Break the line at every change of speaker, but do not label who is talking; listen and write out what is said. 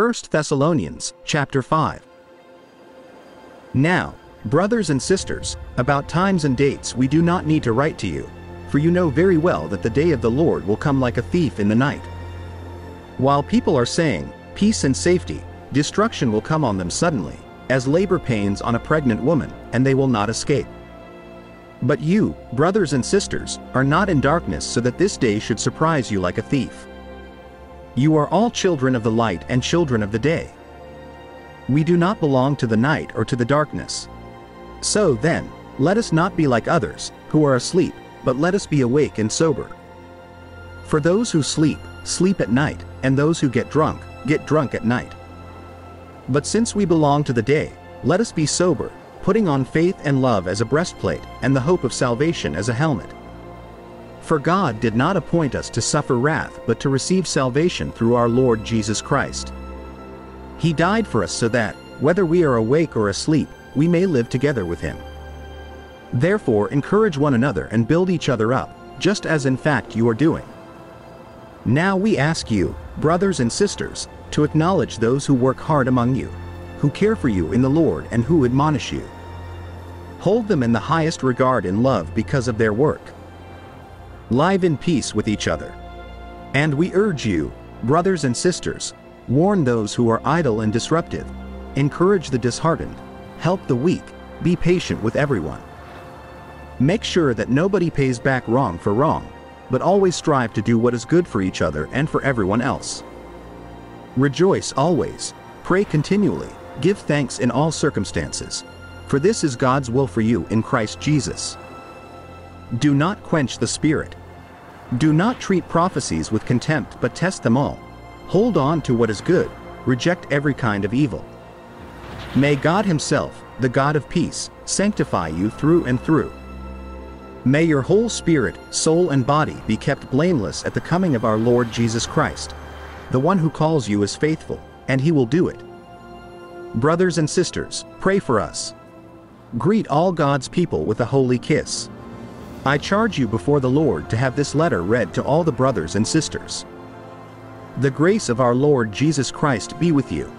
1 Thessalonians chapter 5. Now, brothers and sisters, about times and dates we do not need to write to you, for you know very well that the day of the Lord will come like a thief in the night. While people are saying, peace and safety, destruction will come on them suddenly, as labor pains on a pregnant woman, and they will not escape. But you, brothers and sisters, are not in darkness so that this day should surprise you like a thief. You are all children of the light and children of the day. We do not belong to the night or to the darkness. So then, let us not be like others, who are asleep, but let us be awake and sober. For those who sleep, sleep at night, and those who get drunk, get drunk at night. But since we belong to the day, let us be sober, putting on faith and love as a breastplate, and the hope of salvation as a helmet. For God did not appoint us to suffer wrath but to receive salvation through our Lord Jesus Christ. He died for us so that, whether we are awake or asleep, we may live together with him. Therefore encourage one another and build each other up, just as in fact you are doing. Now we ask you, brothers and sisters, to acknowledge those who work hard among you, who care for you in the Lord and who admonish you. Hold them in the highest regard and love because of their work. Live in peace with each other. And we urge you, brothers and sisters, warn those who are idle and disruptive, encourage the disheartened, help the weak, be patient with everyone. Make sure that nobody pays back wrong for wrong, but always strive to do what is good for each other and for everyone else. Rejoice always, pray continually, give thanks in all circumstances, for this is God's will for you in Christ Jesus. Do not quench the Spirit. Do not treat prophecies with contempt, but test them all. Hold on to what is good, reject every kind of evil. May God Himself, the God of peace, sanctify you through and through. May your whole spirit, soul, and body be kept blameless at the coming of our Lord Jesus Christ. The one who calls you is faithful, and he will do it. Brothers and sisters, pray for us. Greet all God's people with a holy kiss. I charge you before the Lord to have this letter read to all the brothers and sisters. The grace of our Lord Jesus Christ be with you.